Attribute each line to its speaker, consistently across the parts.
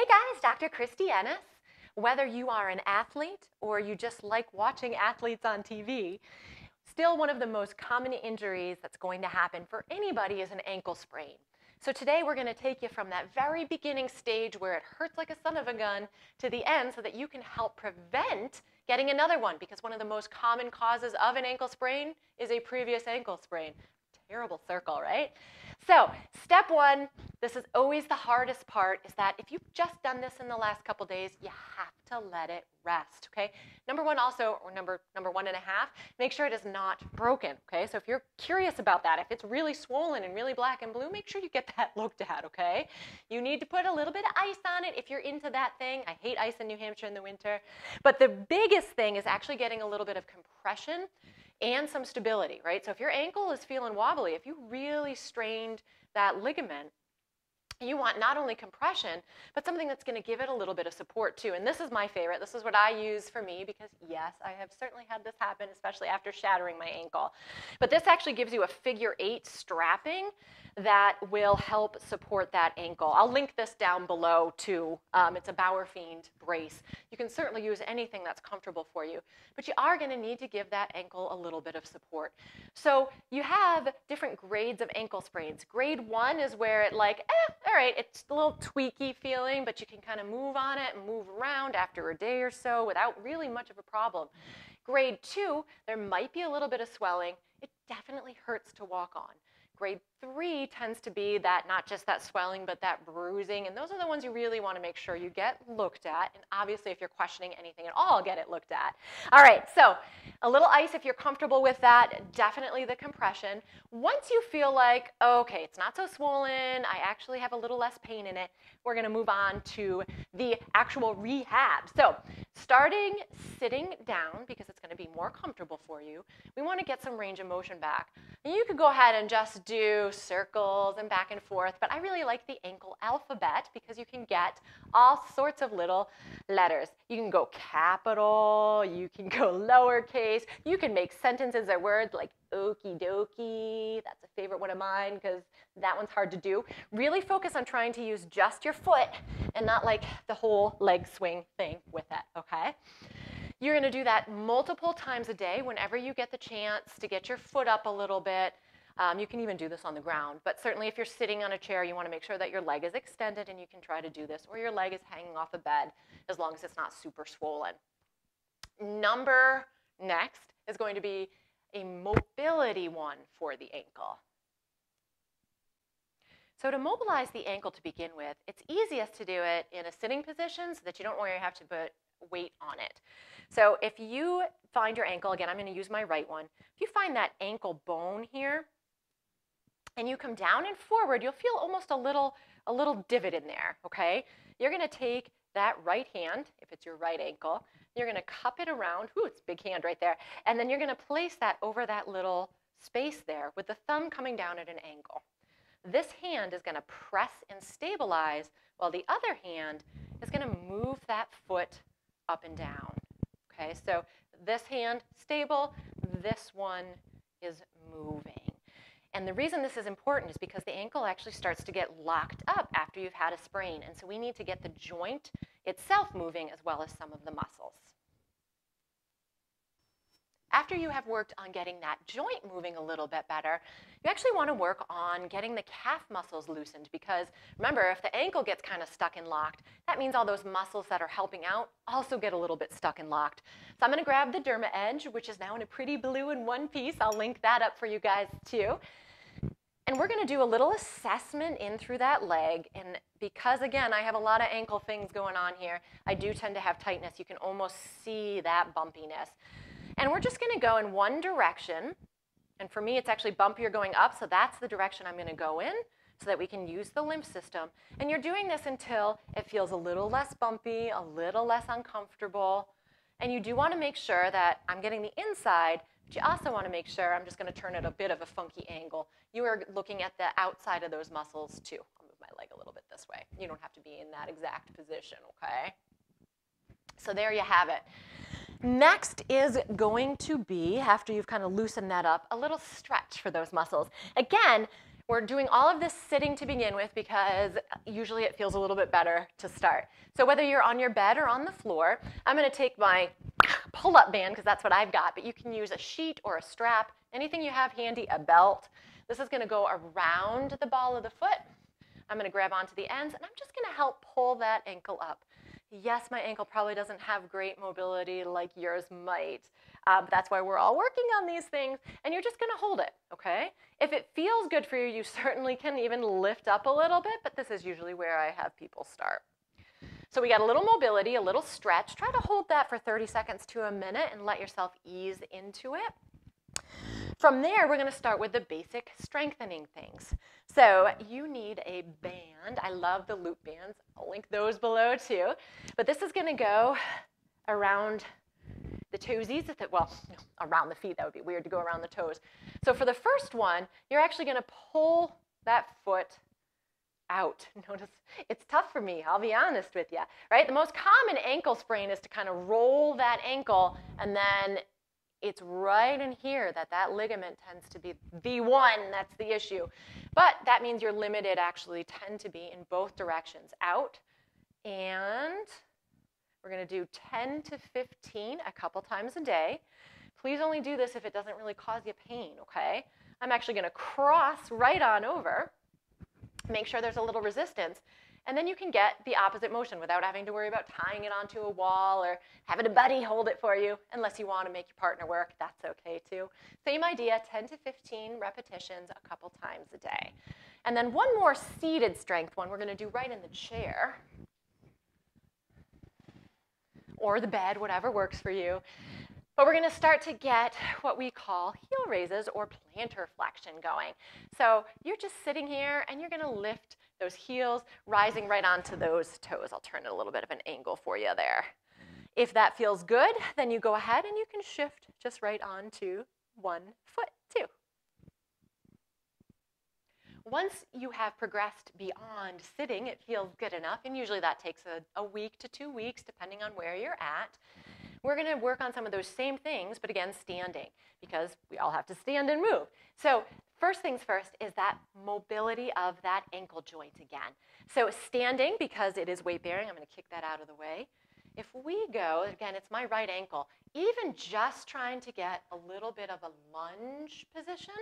Speaker 1: Hey guys, Dr. Kristie Ennis. Whether you are an athlete or you just like watching athletes on TV, still one of the most common injuries that's going to happen for anybody is an ankle sprain. So today we're going to take you from that very beginning stage where it hurts like a son of a gun to the end so that you can help prevent getting another one because one of the most common causes of an ankle sprain is a previous ankle sprain. Terrible circle, right? So step one, this is always the hardest part, is that if you've just done this in the last couple days, you have to let it rest, okay? Number one also, or number, number one and a half, make sure it is not broken, okay? So if you're curious about that, if it's really swollen and really black and blue, make sure you get that looked at, okay? You need to put a little bit of ice on it if you're into that thing. I hate ice in New Hampshire in the winter. But the biggest thing is actually getting a little bit of compression and some stability, right? So if your ankle is feeling wobbly, if you really strained that ligament, you want not only compression, but something that's going to give it a little bit of support too. And this is my favorite. This is what I use for me because, yes, I have certainly had this happen, especially after shattering my ankle. But this actually gives you a figure eight strapping that will help support that ankle. I'll link this down below too. Um, it's a Bauerfeind brace. You can certainly use anything that's comfortable for you, but you are going to need to give that ankle a little bit of support. So you have different grades of ankle sprains. Grade one is where it like, eh, all right, it's a little tweaky feeling, but you can kind of move on it and move around after a day or so without really much of a problem. Grade two, there might be a little bit of swelling. It definitely hurts to walk on. Grade three tends to be that not just that swelling, but that bruising. And those are the ones you really want to make sure you get looked at. And obviously, if you're questioning anything at all, get it looked at. All right, so a little ice if you're comfortable with that, definitely the compression. Once you feel like, okay, it's not so swollen, I actually have a little less pain in it, we're going to move on to the actual rehab. So starting sitting down, because it's going to be more comfortable for you, we want to get some range of motion back. And you could go ahead and just do circles and back and forth, but I really like the ankle alphabet because you can get all sorts of little letters. You can go capital, you can go lowercase, you can make sentences or words like okie dokie. That's a favorite one of mine because that one's hard to do. Really focus on trying to use just your foot and not like the whole leg swing thing with it, okay? You're to do that multiple times a day whenever you get the chance to get your foot up a little bit. Um, you can even do this on the ground, but certainly if you're sitting on a chair, you want to make sure that your leg is extended and you can try to do this, or your leg is hanging off a bed as long as it's not super swollen. Number next is going to be a mobility one for the ankle. So to mobilize the ankle to begin with, it's easiest to do it in a sitting position so that you don't really have to put weight on it. So if you find your ankle, again, I'm going to use my right one. If you find that ankle bone here, and you come down and forward, you'll feel almost a little, a little divot in there, okay? You're to take that right hand, if it's your right ankle, you're to cup it around. Ooh, it's big hand right there. And then you're to place that over that little space there with the thumb coming down at an angle. This hand is to press and stabilize while the other hand is to move that foot up and down. Okay, so this hand stable, this one is moving. And the reason this is important is because the ankle actually starts to get locked up after you've had a sprain. And so we need to get the joint itself moving as well as some of the muscles. After you have worked on getting that joint moving a little bit better, you actually want to work on getting the calf muscles loosened because remember, if the ankle gets kind of stuck and locked, that means all those muscles that are helping out also get a little bit stuck and locked. So I'm going to grab the Derma Edge, which is now in a pretty blue in one piece. I'll link that up for you guys too. And we're going to do a little assessment in through that leg. And because, again, I have a lot of ankle things going on here, I do tend to have tightness. You can almost see that bumpiness. And we're just going to go in one direction. And for me, it's actually bumpier going up, so that's the direction I'm going to go in so that we can use the lymph system. And you're doing this until it feels a little less bumpy, a little less uncomfortable. And you do want to make sure that I'm getting the inside, but you also want to make sure, I'm just going to turn it a bit of a funky angle. You are looking at the outside of those muscles too. I'll move my leg a little bit this way. You don't have to be in that exact position, okay? So there you have it. Next is going to be, after you've kind of loosened that up, a little stretch for those muscles. Again, We're doing all of this sitting to begin with because usually it feels a little bit better to start. So whether you're on your bed or on the floor, I'm gonna take my pull-up band because that's what I've got, but you can use a sheet or a strap, anything you have handy, a belt. This is gonna go around the ball of the foot. I'm gonna grab onto the ends and I'm just gonna help pull that ankle up. Yes, my ankle probably doesn't have great mobility like yours might, uh, but that's why we're all working on these things, and you're just gonna hold it, okay? If it feels good for you, you certainly can even lift up a little bit, but this is usually where I have people start. So we got a little mobility, a little stretch. Try to hold that for 30 seconds to a minute and let yourself ease into it. From there, we're gonna start with the basic strengthening things. So you need a band. I love the loop bands. I'll link those below too. But this is gonna go around the toesies, well, around the feet, that would be weird to go around the toes. So for the first one, you're actually gonna pull that foot out. Notice it's tough for me, I'll be honest with you, right? The most common ankle sprain is to kind of roll that ankle and then it's right in here that that ligament tends to be the one that's the issue. But that means you're limited actually tend to be in both directions, out and we're going to do 10 to 15 a couple times a day. Please only do this if it doesn't really cause you pain, okay? I'm actually going to cross right on over, make sure there's a little resistance, and then you can get the opposite motion without having to worry about tying it onto a wall or having a buddy hold it for you, unless you want to make your partner work. That's okay too. Same idea, 10 to 15 repetitions a couple times a day. And then one more seated strength one we're going to do right in the chair or the bed, whatever works for you. But we're going to start to get what we call heel raises or plantar flexion going. So you're just sitting here and you're going to lift those heels, rising right onto those toes. I'll turn it a little bit of an angle for you there. Mm. If that feels good, then you go ahead and you can shift just right onto one foot too. Once you have progressed beyond sitting, it feels good enough, and usually that takes a, a week to two weeks, depending on where you're at. Mm-hmm. We're going to work on some of those same things, but again, standing, because we all have to stand and move. So first things first is that mobility of that ankle joint again. So standing, because it is weight bearing, I'm going to kick that out of the way. If we go, again, it's my right ankle, even just trying to get a little bit of a lunge position,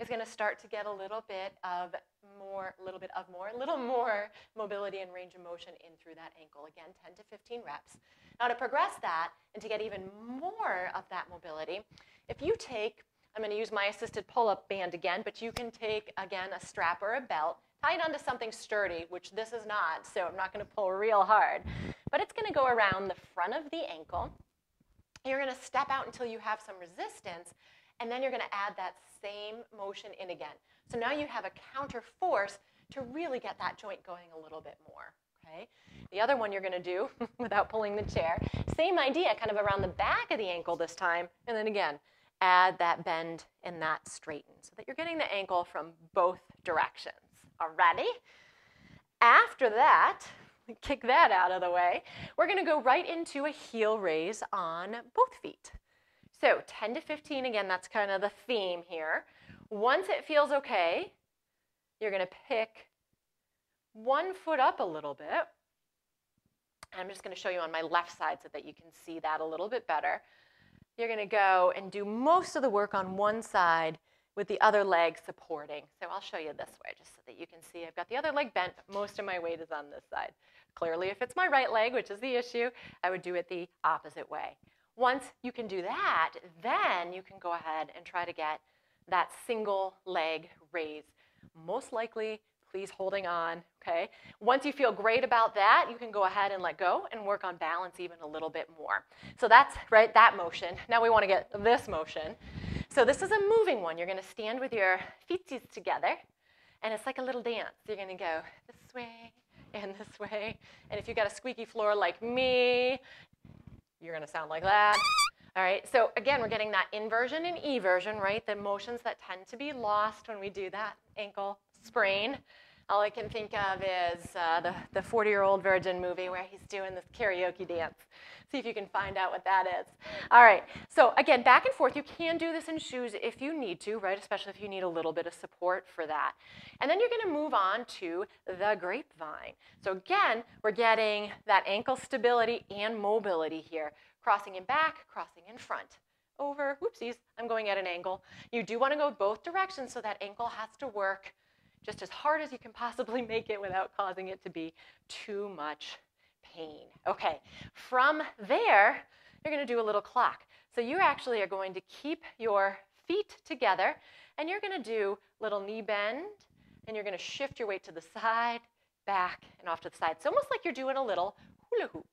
Speaker 1: is going to start to get a little bit of more, a little bit of more, a little more mobility and range of motion in through that ankle. Again, 10 to 15 reps. Now to progress that and to get even more of that mobility, if you take, I'm going to use my assisted pull-up band again, but you can take, again, a strap or a belt, tie it onto something sturdy, which this is not, so I'm not going to pull real hard. But it's going to go around the front of the ankle. You're going to step out until you have some resistance, and then you're going to add that same motion in again. So now you have a counter force to really get that joint going a little bit more. Okay? The other one you're going to do without pulling the chair, same idea, kind of around the back of the ankle this time, and then again, add that bend and that straighten so that you're getting the ankle from both directions. Alrighty? After that, kick that out of the way, we're going to go right into a heel raise on both feet. So 10 to 15, again, that's kind of the theme here. Once it feels okay, you're going to pick one foot up a little bit. I'm just going to show you on my left side so that you can see that a little bit better. You're going to go and do most of the work on one side with the other leg supporting. So I'll show you this way just so that you can see I've got the other leg bent, most of my weight is on this side. Clearly, if it's my right leg, which is the issue, I would do it the opposite way. Once you can do that, then you can go ahead and try to get that single leg raise. Most likely, please holding on, okay? Once you feel great about that, you can go ahead and let go and work on balance even a little bit more. So that's, right, that motion. Now we want to get this motion. So this is a moving one. You're going to stand with your feet together, and it's like a little dance. You're going to go this way and this way. And if you've got a squeaky floor like me, you're going to sound like that. All right, so again, we're getting that inversion and eversion, right? The motions that tend to be lost when we do that ankle sprain. All I can think of is uh, the, the 40-year-old virgin movie where he's doing this karaoke dance. See if you can find out what that is. All right, so again, back and forth. You can do this in shoes if you need to, right? Especially if you need a little bit of support for that. And then you're gonna move on to the grapevine. So again, we're getting that ankle stability and mobility here. Crossing in back, crossing in front. Over, whoopsies, I'm going at an angle. You do wanna go both directions so that ankle has to work just as hard as you can possibly make it without causing it to be too much pain. Okay, from there, you're gonna do a little clock. So you actually are going to keep your feet together and you're gonna do little knee bend and you're gonna shift your weight to the side, back, and off to the side. It's almost like you're doing a little hula hoop,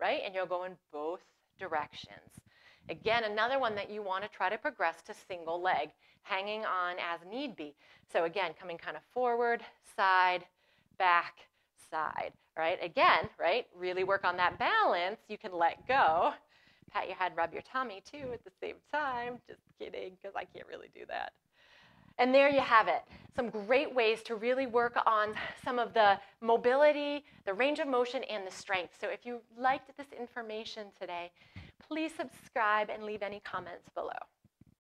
Speaker 1: right? And you'll go in both directions. Again, another one that you want to try to progress to single leg, hanging on as need be. So again, coming kind of forward, side, back, side, right? Again, right? Really work on that balance. You can let go. Pat your head, rub your tummy too at the same time. Just kidding, because I can't really do that. And there you have it. Some great ways to really work on some of the mobility, the range of motion, and the strength. So if you liked this information today, please subscribe and leave any comments below.